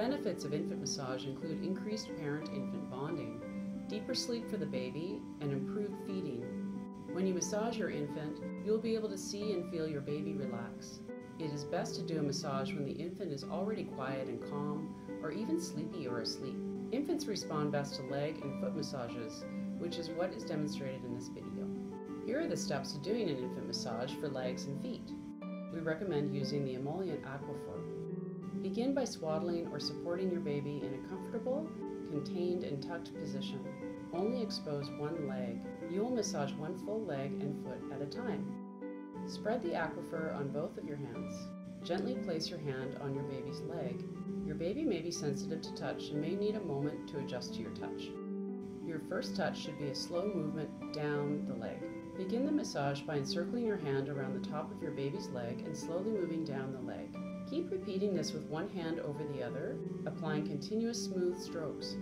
Benefits of infant massage include increased parent infant bonding, deeper sleep for the baby, and improved feeding. When you massage your infant, you'll be able to see and feel your baby relax. It is best to do a massage when the infant is already quiet and calm, or even sleepy or asleep. Infants respond best to leg and foot massages, which is what is demonstrated in this video. Here are the steps to doing an infant massage for legs and feet. We recommend using the emollient Aquaphor. Begin by swaddling or supporting your baby in a comfortable, contained and tucked position. Only expose one leg. You will massage one full leg and foot at a time. Spread the Aquaphor on both of your hands. Gently place your hand on your baby's leg. Your baby may be sensitive to touch and may need a moment to adjust to your touch. Your first touch should be a slow movement down the leg. Begin the massage by encircling your hand around the top of your baby's leg and slowly moving down the leg. Keep repeating this with one hand over the other, applying continuous smooth strokes.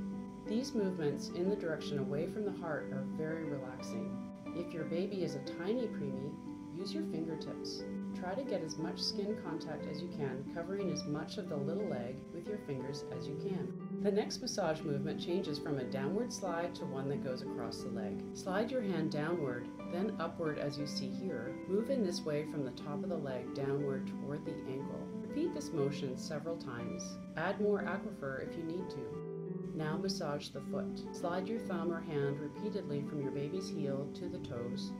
These movements in the direction away from the heart are very relaxing. If your baby is a tiny preemie, use your fingertips. Try to get as much skin contact as you can, covering as much of the little leg with your fingers as you can. The next massage movement changes from a downward slide to one that goes across the leg. Slide your hand downward, then upward as you see here. Move in this way from the top of the leg downward toward the ankle. Repeat this motion several times. Add more Aquaphor if you need to. Now massage the foot. Slide your thumb or hand repeatedly from your baby's heel to the toes.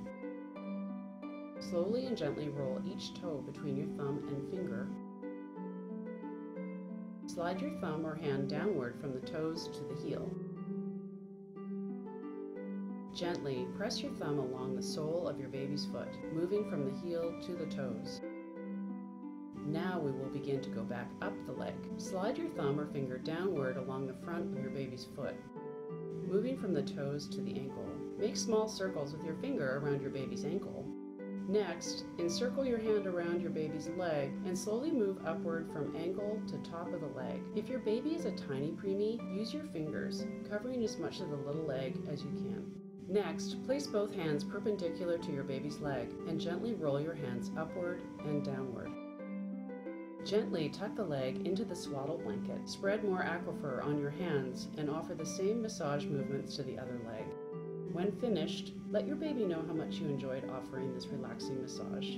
Slowly and gently roll each toe between your thumb and finger. Slide your thumb or hand downward from the toes to the heel. Gently press your thumb along the sole of your baby's foot, moving from the heel to the toes. Now we will begin to go back up the leg. Slide your thumb or finger downward along the front of your baby's foot, moving from the toes to the ankle. Make small circles with your finger around your baby's ankle. Next, encircle your hand around your baby's leg and slowly move upward from ankle to top of the leg. If your baby is a tiny preemie, use your fingers, covering as much of the little leg as you can. Next, place both hands perpendicular to your baby's leg and gently roll your hands upward and downward. Gently tuck the leg into the swaddle blanket. Spread more Aquaphor on your hands and offer the same massage movements to the other leg. When finished, let your baby know how much you enjoyed offering this relaxing massage.